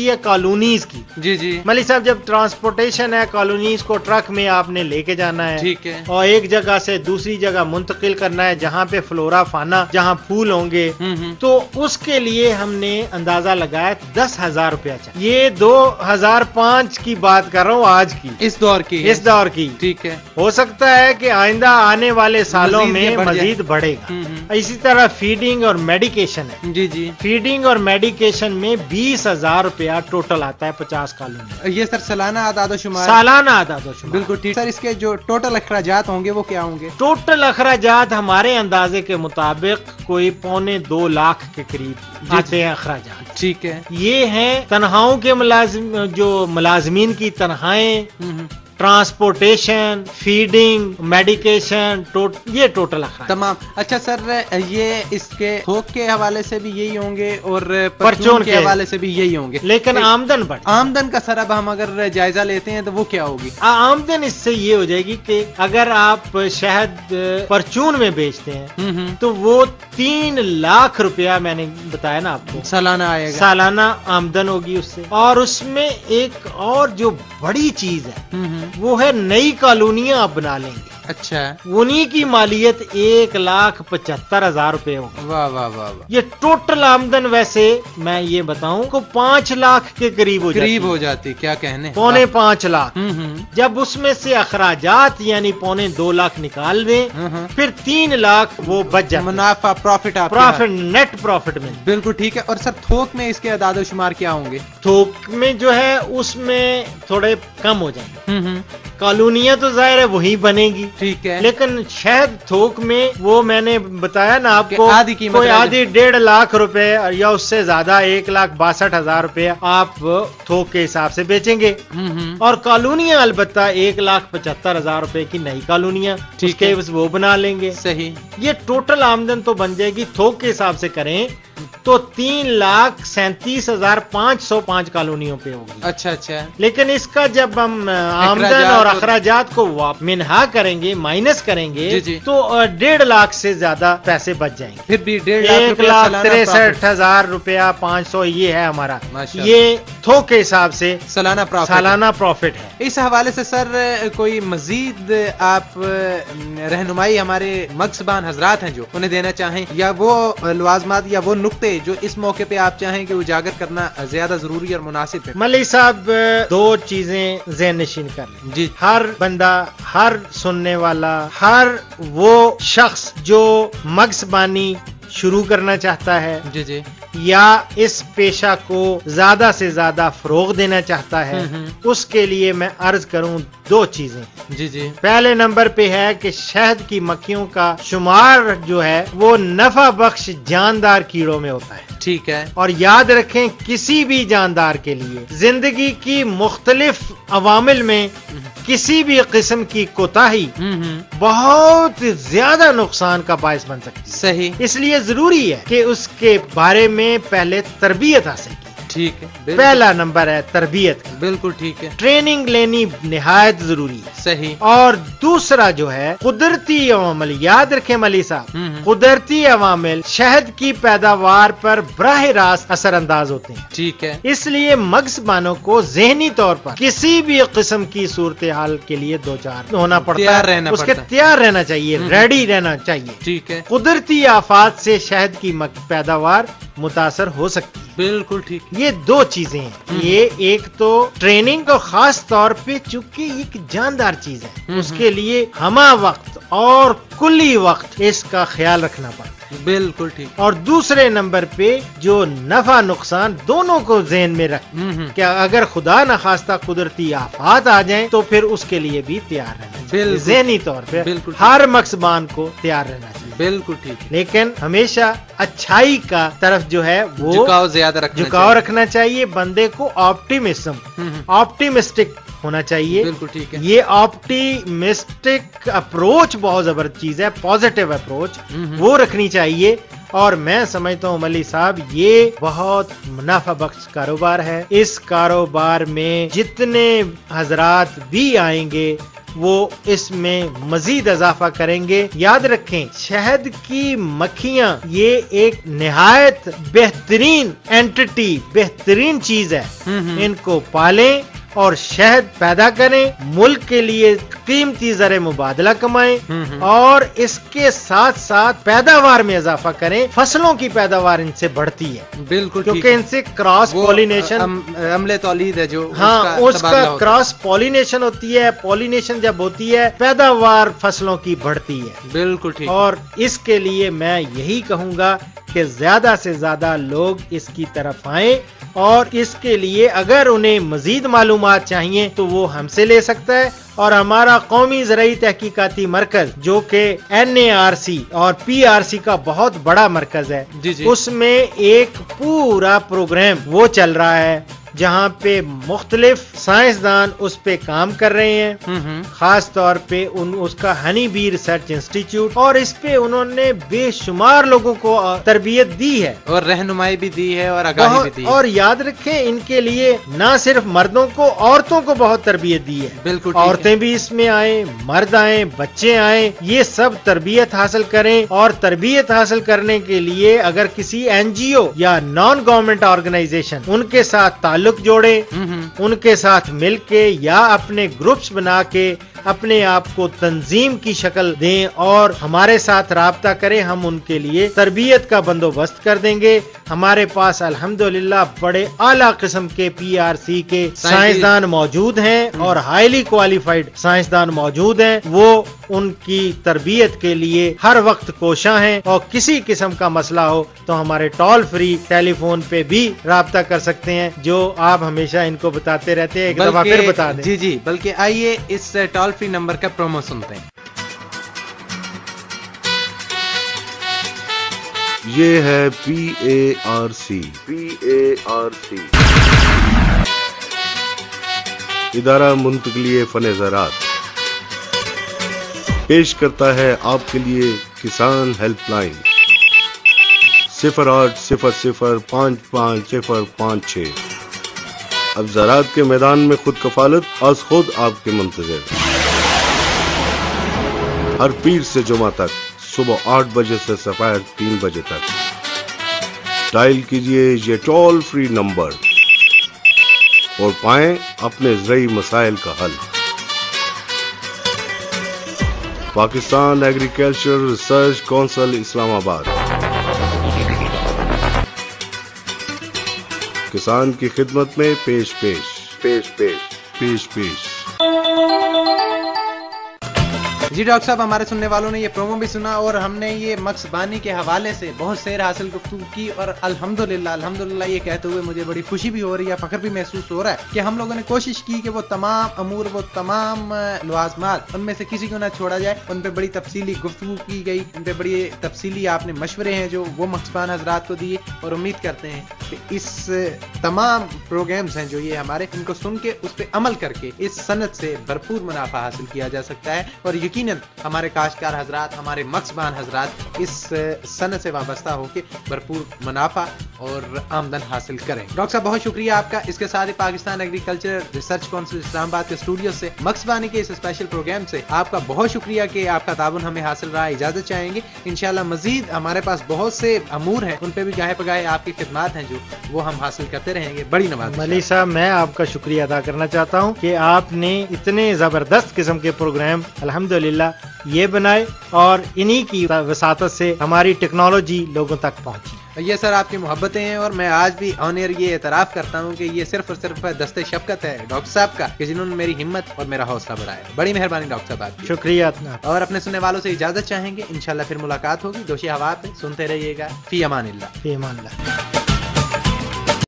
ये कॉलोनीज की। जी जी। मलिक साहब जब ट्रांसपोर्टेशन है कॉलोनीज को ट्रक में आपने लेके जाना है ठीक है। और एक जगह से दूसरी जगह मुंतकिल करना है जहाँ पे फ्लोरा फाना जहाँ फूल होंगे हम्म हम्म। तो उसके लिए हमने अंदाज़ा लगाया दस हज़ार रुपया चाहिए। ये दो हज़ार पाँच की बात कर रहा हूँ आज की। इस दौर की इस दौर की। ठीक है। हो सकता है की आइंदा आने वाले सालों में मजीद बढ़ेगा। हम्म। इसी तरह फीडिंग और मेडिकेशन है। जी जी। फीडिंग और मेडिकेशन में बीस हज़ार रुपया टोटल आता है पचास कॉलोनी ये सर सालाना आदाद शुमार। सालाना आदाद शुमार। बिल्कुल ठीक। सर इसके जो टोटल अखराज होंगे वो क्या होंगे? टोटल अखराज हमारे अंदाजे के मुताबिक कोई पौने दो लाख के करीब आते हैं अखराज ठीक है। ये है तनहाओं के मुलाजिम जो मुलाजमीन की तनहाएँ हम्म, हम्म। ट्रांसपोर्टेशन फीडिंग मेडिकेशन टोट ये टोटल अखराज तमाम। अच्छा सर ये इसके थोक के हवाले से भी यही होंगे और परचून के। हवाले से भी यही होंगे। लेकिन आमदन बढ़। आमदन का सर अब हम अगर जायजा लेते हैं तो वो क्या होगी? आमदन इससे ये हो जाएगी कि अगर आप शहद परचून में बेचते हैं हम्म, हम्म। तो वो तीन लाख रुपया मैंने बताया ना आपको। सालाना आएगा। सालाना आमदन होगी उससे। और उसमें एक और जो बड़ी चीज़ है हम्म। वो है नई कॉलोनिया आप बना लेंगे। अच्छा। उन्हीं की मालियत एक लाख पचहत्तर हज़ार रूपए होगी। वाह वाह वाह वाह। ये टोटल आमदन वैसे मैं ये बताऊँ को पाँच लाख के करीब हो करीब जाती हो। है। जाती क्या कहने? पौने पाँच लाख। हम्म, हम्म। जब उसमें से अखराज यानी पौने दो लाख निकाल दें। फिर तीन लाख वो बच जाते। मुनाफा प्रॉफिट प्रॉफिट नेट प्रॉफिट में। बिल्कुल ठीक है। और सर थोक में इसके अदाद शुमार क्या होंगे? थोक में जो है उसमें थोड़े कम हो जाएँगे। हम्म। तो ज़ाहिर है वही बनेगी। ठीक है। लेकिन शहद थोक में वो मैंने बताया ना आपको आधी कीमत कोई आधी डेढ़ लाख रुपए या उससे ज़्यादा एक लाख बासठ हज़ार रुपए आप थोक के हिसाब से बेचेंगे। और कॉलोनियाँ अलबत्ता एक लाख पचहत्तर हज़ार रूपए की नई कॉलोनिया ठीक है। वो बना लेंगे सही ये टोटल आमदन तो बन जाएगी थोक के हिसाब से करें तो तीन लाख सैंतीस हज़ार पाँच सौ पाँच कॉलोनियों पे होगी। अच्छा अच्छा। लेकिन इसका जब हम आमदन और अखराजात को मिनहा करेंगे माइनस करेंगे जी, जी। तो डेढ़ लाख से ज़्यादा पैसे बच जाएँगे। फिर भी डेढ़ एक लाख तिरसठ हज़ार रुपया पाँच सौ ये है हमारा। ये थोक के हिसाब से सालाना प्रॉफिट सालाना प्रॉफिट है। इस हवाले से सर कोई मजीद आप रहनुमाई हमारे मकसबान हजरात हैं जो उन्हें देना चाहें या वो लवाजमात या वो नुक्ते जो इस मौके पे आप चाहें कि उजागर करना ज़्यादा ज़रूरी और मुनासिब है। मलिक साहब दो चीज़ें जहन नशीन कर लें जी। हर बंदा हर सुनने वाला हर वो शख्स जो मगसबानी शुरू करना चाहता है जी जी। या इस पेशा को ज़्यादा से ज़्यादा फरोग देना चाहता है हम्म, हम्म। उसके लिए मैं अर्ज़ करूँ दो चीज़ें। जी जी। पहले नंबर पे है कि शहद की मक्खियों का शुमार जो है वो नफा बख्श जानदार कीड़ों में होता है। ठीक है। और याद रखें किसी भी जानदार के लिए। ज़िंदगी की मुख्तलिफ़ अवामिल में किसी भी किस्म की कोताही हम्म हम्म। बहुत ज़्यादा नुकसान का बायस बन सकती है। सही। इसलिए ज़रूरी है कि उसके बारे में पहले तरबियत हासिल की। ठीक है पहला नंबर है तरबियत बिल्कुल ठीक है। ट्रेनिंग लेनी निहायत ज़रूरी है। सही। और दूसरा जो है कुदरती अवामिल याद रखे मली साहब हम्म, हम्म। कुदरती अवामिल शहद की पैदावार पर बराह रास्त असरअंदाज होते हैं। ठीक है। इसलिए मगसबानों को जहनी तौर पर किसी भी किस्म की सूरत हाल के लिए दो चार होना पड़ता है। रहना उसके तैयार रहना चाहिए हम्म। रेडी रहना चाहिए। ठीक है। कुदरती आफात से शहद की पैदावार मुतासर हो सकती है। बिल्कुल ठीक ये दो चीज़ें हैं हम्म। ये एक तो ट्रेनिंग और खास तौर पे चूँकि एक जानदार चीज़ है हम्म। उसके लिए हमा वक्त और कुल्ली वक्त इसका ख्याल रखना पड़ता है बिल्कुल ठीक और दूसरे नंबर पे जो नफा नुकसान दोनों को जहन में रख हम्म हम्म क्या अगर खुदा न खास्ता कुदरती आफात आ जाए तो फिर उसके लिए भी तैयार रहना बिल्कुल। जहनी तौर पे बिल्कुल। हर मकसबान को तैयार रहना चाहिए बिल्कुल ठीक लेकिन हमेशा अच्छाई का तरफ़ जो है वो झुकाव ज़्यादा रखना झुकाव चाहिए। रखना चाहिए बंदे को ऑप्टिमिज्म हम्म, हम्म, ऑप्टिमिस्टिक होना चाहिए। बिल्कुल ठीक है। ये ऑप्टिमिस्टिक अप्रोच बहुत ज़बरदस्त चीज़ है पॉजिटिव अप्रोच हम्म, हम्म। वो रखनी चाहिए। और मैं समझता हूँ मलिक साहब ये बहुत मुनाफा बख्श कारोबार है। इस कारोबार में जितने हजरात भी आएँगे वो इसमें मजीद इजाफा करेंगे। याद रखें शहद की मक्खियाँ ये एक निहायत बेहतरीन एंटिटी बेहतरीन चीज़ है। हम्म, हम्म। इनको पालें और शहद पैदा करें। मुल्क के लिए कीमती जर मुबादला कमाएँ हम्म, हम्म। और इसके साथ साथ पैदावार में इजाफा करें। फ़सलों की पैदावार इनसे बढ़ती है। बिल्कुल क्योंकि इनसे क्रॉस पॉलिनेशन अम- अम्ले तौलीद है जो हाँ उसका क्रॉस पॉलिनेशन होती है। पॉलिनेशन जब होती है पैदावार फ़सलों की बढ़ती है। बिल्कुल ठीक और इसके लिए मैं यही कहूँगा कि ज़्यादा से ज़्यादा लोग इसकी तरफ़ आए और इसके लिए अगर उन्हें मजीद मालूम चाहिए तो वो हमसे ले सकता है। और हमारा कौमी ज़रिए तहकीकती मरकज जो कि एन ए आर सी और पी आर सी का बहुत बड़ा मरकज है जी जी। उसमें एक पूरा प्रोग्राम वो चल रहा है। जहाँ पे मुख्तलिफ़ साइंसदान उस पे काम कर रहे हैं। खास तौर पे उन उसका हनी बी रिसर्च इंस्टीट्यूट और इस पे उन्होंने बेशुमार लोगों को तरबियत दी है। और रहनुमाई भी दी है और आगाही भी दी है। और याद रखें इनके लिए ना सिर्फ़ मर्दों को औरतों को बहुत तरबियत दी है। बिल्कुल औरतें भी इसमें आए मर्द आए बच्चे आए ये सब तरबियत हासिल करें और तरबियत हासिल करने के लिए अगर किसी एनजीओ या नॉन गवर्नमेंट ऑर्गेनाइजेशन उनके साथ ताल्लुक जोड़े हम्म, हम्म। उनके साथ मिलके या अपने ग्रुप्स बना के अपने आप को तंजीम की शक्ल दें और हमारे साथ राबता करें। हम उनके लिए तरबियत का बंदोबस्त कर देंगे। हमारे पास अल्हम्दुलिल्लाह बड़े आला किस्म के पीआरसी के साइंसदान मौजूद हैं और हाईली क्वालिफाइड साइंसदान मौजूद हैं। वो उनकी तरबियत के लिए हर वक्त कोशा हैं और किसी किस्म का मसला हो तो हमारे टोल फ्री टेलीफोन पे भी राबता कर सकते हैं जो आप हमेशा इनको बताते रहते हैं। एक दफ़ा फिर बता दें। जी जी बल्कि आइए इस टोल फ्री नंबर का प्रोमो सुनते हैं। ये है P A R C P A R C इदारा मुंतकली फन ज़रात। पेश करता है आपके लिए किसान हेल्पलाइन। सिफर आठ सिफर सिफर पाँच पाँच सिफर पाँच छः। अब ज़रात के मैदान में खुद कफालत आज खुद आपके मुंतजर। हर पीर से जुमा तक सुबह आठ बजे से सफायर तीन बजे तक। डायल कीजिए ये टोल फ्री नंबर और पाएँ अपने जई मसाइल का हल। Pakistan agriculture research council Islamabad. किसान की खिदमत में पेश पेश पेश पेश पेश पेश पेश पेश जी डॉक्टर साहब, हमारे सुनने वालों ने ये प्रोमो भी सुना और हमने ये मक्सबानी के हवाले से बहुत शेर हासिल गुफ्तगू की और अल्हम्दुलिल्लाह अल्हम्दुलिल्लाह ये कहते हुए मुझे बड़ी खुशी भी हो रही है, फख्र भी महसूस हो रहा है कि हम लोगों ने कोशिश की कि वो तमाम अमूर, वो तमाम लवाजमात उनमें से किसी को ना छोड़ा जाए। उन पर बड़ी तफसीली गुफ्तगू की गई, उन पर बड़ी तफसीली आपने मशवरे हैं जो वो मक्सबान हजरात को दिए और उम्मीद करते हैं कि इस तमाम प्रोग्राम्स हैं जो ये हमारे, इनको सुन के उस पर अमल करके इस सनत से भरपूर मुनाफा हासिल किया जा सकता है और यकीनन हमारे काश्तकार हजरात, हमारे मक्सबान हजरात इस सन से वाबस्ता होकर भरपूर मुनाफा और आमदन हासिल करें डॉक्टर साहब, बहुत शुक्रिया आपका। इसके साथ ही Pakistan agriculture research council Islamabad के स्टूडियो से मक्सबानी के इस स्पेशल प्रोग्राम से आपका बहुत शुक्रिया कि आपका ताबन हमें हासिल रहा, इजाज़त चाहेंगे। इंशाल्लाह मजीद हमारे पास बहुत से अमूर हैं, उन पे भी गाहे पगाए आपकी खिदमत हैं जो वो हम हासिल करते रहेंगे। बड़ी नवाज़ मली साहब, मैं आपका शुक्रिया अदा करना चाहता हूँ कि आपने इतने ज़बरदस्त किस्म के प्रोग्राम अल्हम्दुलिल्लाह ये बनाए और इन्हीं की वसात से हमारी टेक्नोलॉजी लोगों तक पहुँची। ये सर आपकी मोहब्बतें हैं और मैं आज भी ऑन एयर ये एतराफ करता हूँ कि ये सिर्फ़ और सिर्फ़ दस्ते शफकत है डॉक्टर साहब का कि जिन्होंने मेरी हिम्मत और मेरा हौसला बढ़ाया। बड़ी मेहरबानी डॉक्टर साहब आपकी। शुक्रिया अपना। और अपने सुनने वालों से इजाज़त चाहेंगे इंशाल्लाह फिर मुलाकात होगी दोषी हवा पे सुनते रहिएगा। फ़ी अमान फ़ी अमान